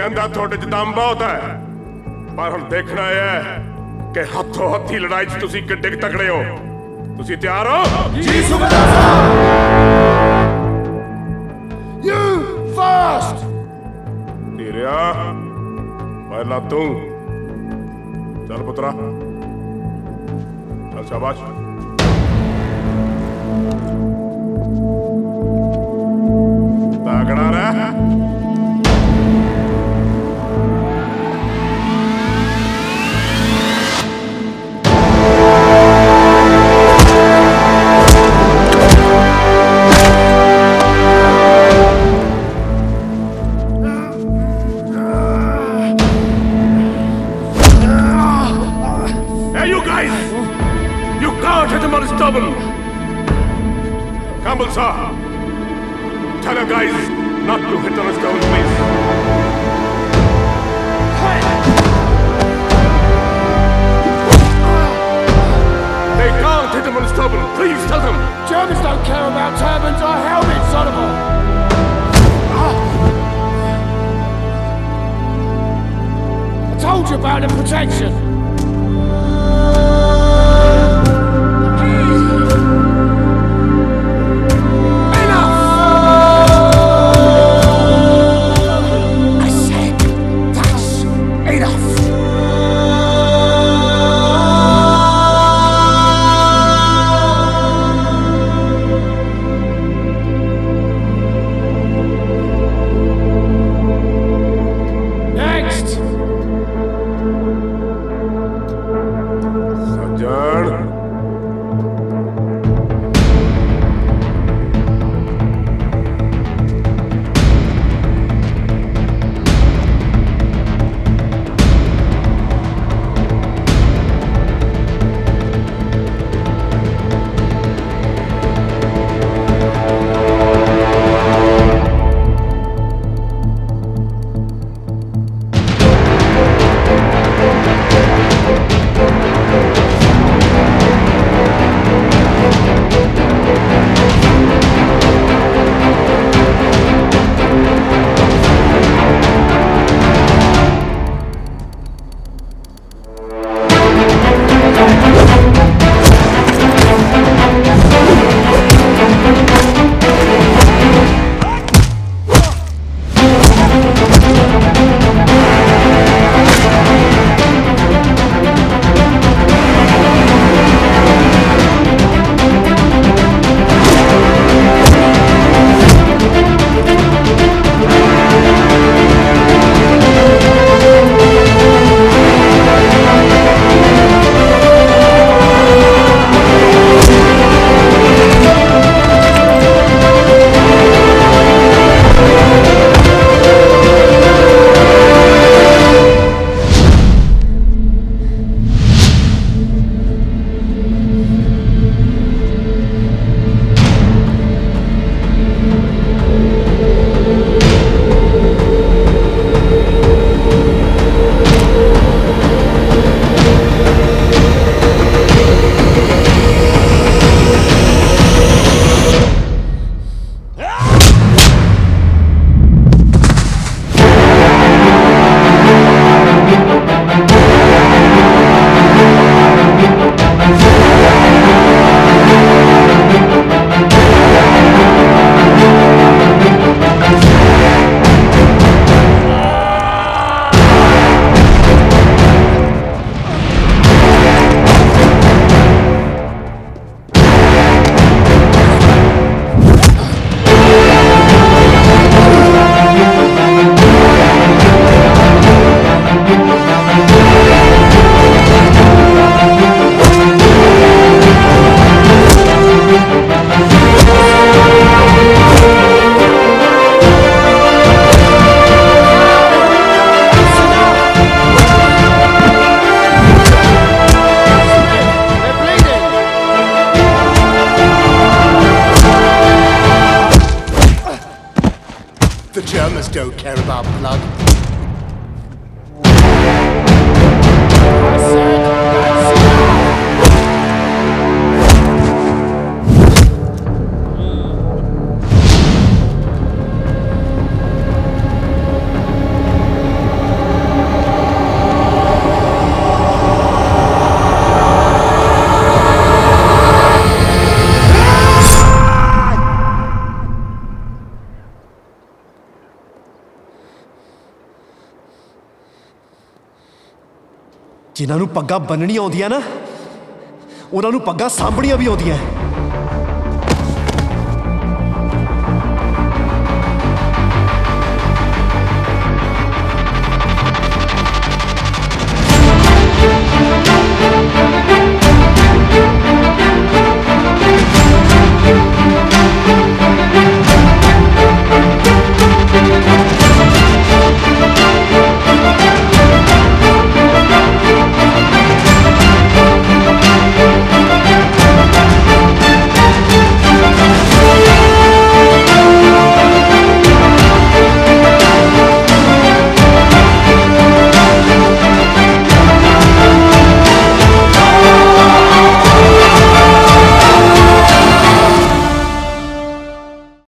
ਕੰਮ ਬਹੁਤ ਹੈ ਪਰ ਹੁਣ ਦੇਖਣਾ ਇਹ ਹੈ ਕਿ ਹੱਥੋਂ ਹੱਥੀ ਲੜਾਈ 'ਚ ਤੁਸੀਂ ਕਿੱਡੇ ਕੁ ਤਕੜੇ ਹੋ ਤੁਸੀਂ ਤਿਆਰ ਹੋ ਜੀ ਸੁਬੇਦਾਰ ਸਾਹਿਬ ਯੂ ਫਾਸਟ ਤੇਰਿਆ ਪਹਿਲਾਂ ਤੂੰ ਚੱਲ ਪੁੱਤਰਾ ਚੱਲ ਸ਼ਾਬਾਸ਼ double! Campbell, sir! Tell him, guys, not to hit on his double, please. They can't hit him on. Please tell them. Germans don't care about turbans or helmets. I told you about the protection. The Germans don't care about blood. ਜਿਨ੍ਹਾਂ ਨੂੰ ਪੱਗਾਂ ਬੰਨਣੀਆਂ ਆਉਂਦੀਆਂ ਨਾ ਉਹਨਾਂ ਨੂੰ ਪੱਗਾਂ ਸਾਂਭਣੀਆਂ ਵੀ ਆਉਂਦੀਆਂ।